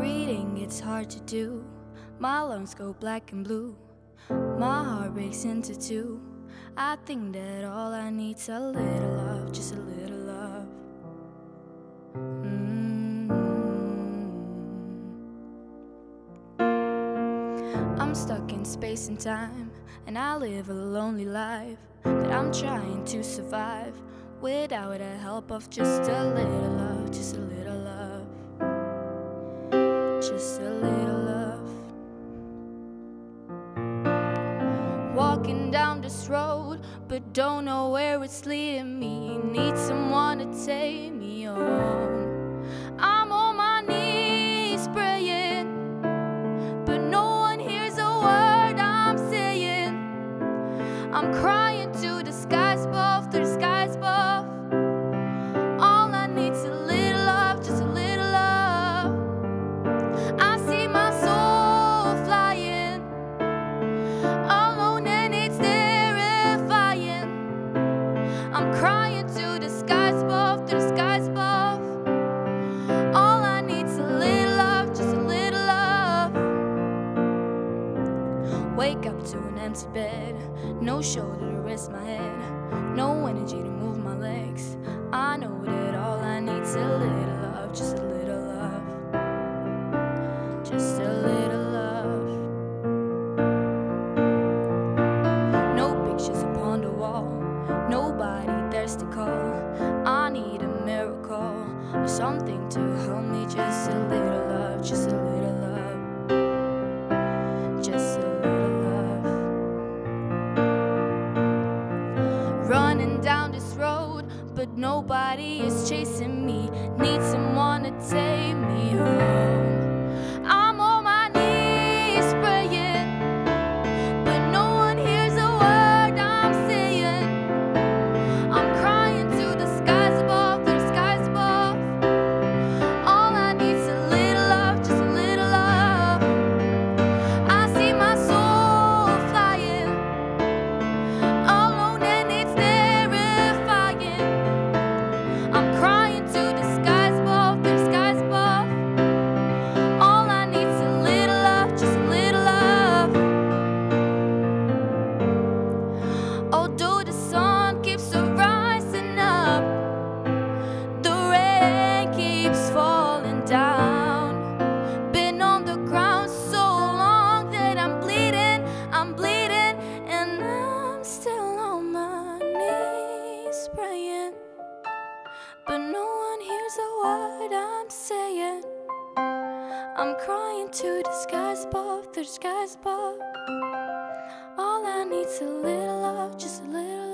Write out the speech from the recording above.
Breathing, it's hard to do. My lungs go black and blue. My heart breaks into two. I think that all I need's a little love, just a little love. Mm. I'm stuck in space and time, and I live a lonely life. But I'm trying to survive without the help of just a little love, just a Walking down this road, but don't know where it's leading me. Need someone to take me home. I'm on my knees praying, but no one hears a word I'm saying. I'm crying to the skies Wake up to an empty bed, no shoulder to rest my head, no energy to move my legs. I know that all I need's a little love, just a little love, just a little love. No pictures upon the wall, nobody there's to call. I need a miracle or something to help me. Just a little love, just a little nobody is chasing me. Need someone to take me home. Praying. But no one hears a word I'm saying. I'm crying to the skies above, the skies above. All I need's a little love, just a little